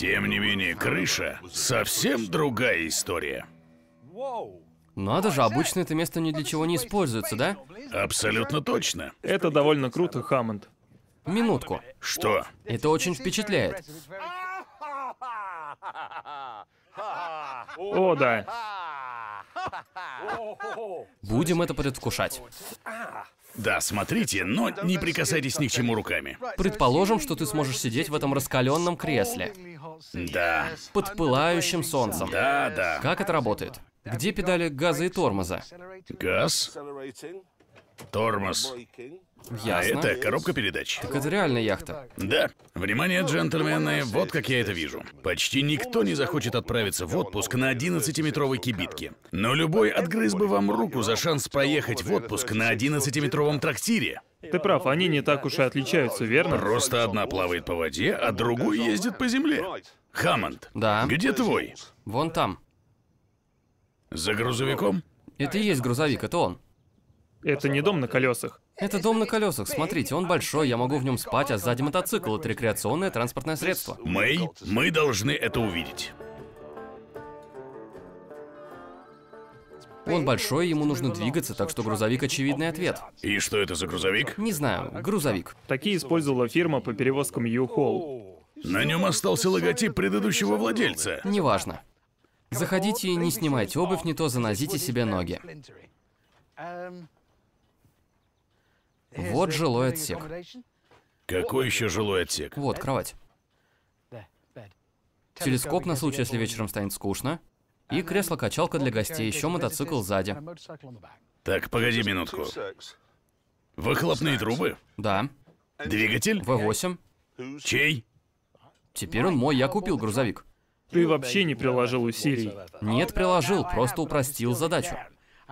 Тем не менее, крыша совсем другая история. Надо же, обычно это место ни для чего не используется, да? Абсолютно точно. Это довольно круто, Хаммонд. Минутку. Что? Это очень впечатляет. О, да. Будем это предвкушать. Да, смотрите, но не прикасайтесь ни к чему руками. Предположим, что ты сможешь сидеть в этом раскаленном кресле Да, под пылающим солнцем. да, да. Как это работает? Где педали газа и тормоза? Газ, тормоз. А Ясно. это коробка передач. Так это реальная яхта. Да. Внимание, джентльмены, вот как я это вижу. Почти никто не захочет отправиться в отпуск на 11-метровой кибитке. Но любой отгрыз бы вам руку за шанс проехать в отпуск на 11-метровом трактире. Ты прав, они не так уж и отличаются, верно? Просто одна плавает по воде, а другой ездит по земле. Хаммонд, Да. где твой? Вон там. За грузовиком? Это и есть грузовик, это он. Это не дом на колесах. Это дом на колесах. Смотрите, он большой, я могу в нем спать, а сзади мотоцикл. Это рекреационное транспортное средство. Мэй, мы должны это увидеть. Он большой, ему нужно двигаться, так что грузовик очевидный ответ. И что это за грузовик? Не знаю, грузовик. Такие использовала фирма по перевозкам U-Haul. На нем остался логотип предыдущего владельца. Неважно. Заходите и не снимайте обувь, не то занозите себе ноги. Вот жилой отсек. Какой еще жилой отсек? Вот кровать. Телескоп на случай, если вечером станет скучно. И кресло-качалка для гостей, еще мотоцикл сзади. Так, погоди минутку. Выхлопные трубы? Да, Двигатель? V8. Чей? Теперь он мой, я купил грузовик. Ты вообще не приложил усилий. Нет, приложил, просто упростил задачу.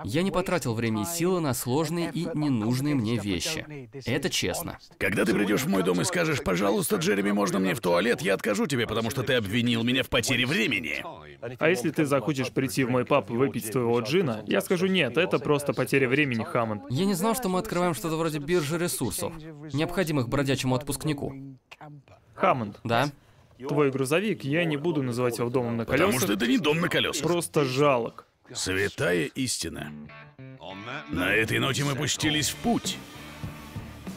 Я не потратил время и силы на сложные и ненужные мне вещи. Это честно. Когда ты придешь в мой дом и скажешь, пожалуйста, Джереми, можно мне в туалет, я откажу тебе, потому что ты обвинил меня в потере времени. А если ты захочешь прийти в мой паб и выпить твоего джина, я скажу нет, это просто потеря времени, Хаммонд. Я не знал, что мы открываем что-то вроде биржи ресурсов, необходимых бродячему отпускнику. Хаммонд, Да? твой грузовик, я не буду называть его домом на Потому что колесах, это не дом на колесах. просто жалок. Святая истина. На этой ноте мы пустились в путь.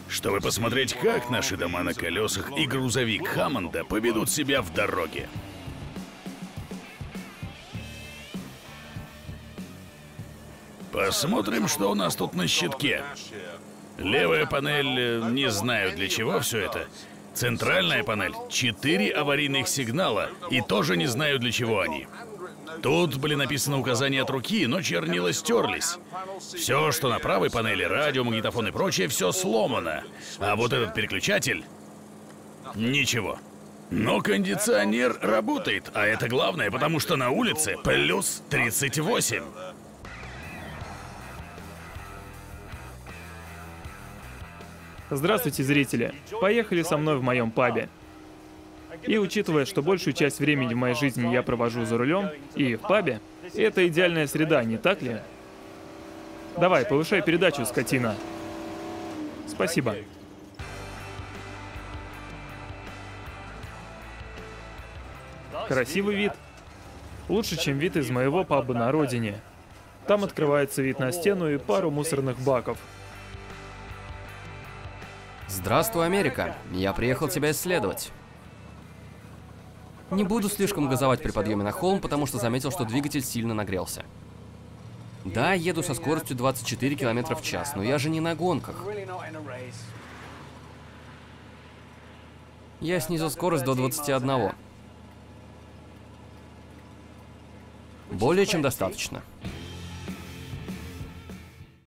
Чтобы посмотреть, как наши дома на колесах и грузовик Хаммонда поведут себя в дороге. Посмотрим, что у нас тут на щитке. Левая панель, э, не знаю для чего все это. Центральная панель, четыре аварийных сигнала, и тоже не знаю для чего они. Тут были написаны указания от руки, но чернила стерлись. Все, что на правой панели, радио, магнитофон и прочее, все сломано. А вот этот переключатель... Ничего. Но кондиционер работает, а это главное, потому что на улице плюс 38. Здравствуйте, зрители. Поехали со мной в моем пабе. И учитывая, что большую часть времени в моей жизни я провожу за рулем и в пабе, это идеальная среда, не так ли? Давай, повышай передачу, скотина. Спасибо. Красивый вид. Лучше, чем вид из моего паба на родине. Там открывается вид на стену и пару мусорных баков. Здравствуй, Америка. Я приехал тебя исследовать. Не буду слишком газовать при подъеме на холм, потому что заметил, что двигатель сильно нагрелся. Да, еду со скоростью 24 км в час, но я же не на гонках. Я снизил скорость до 21. Более чем достаточно.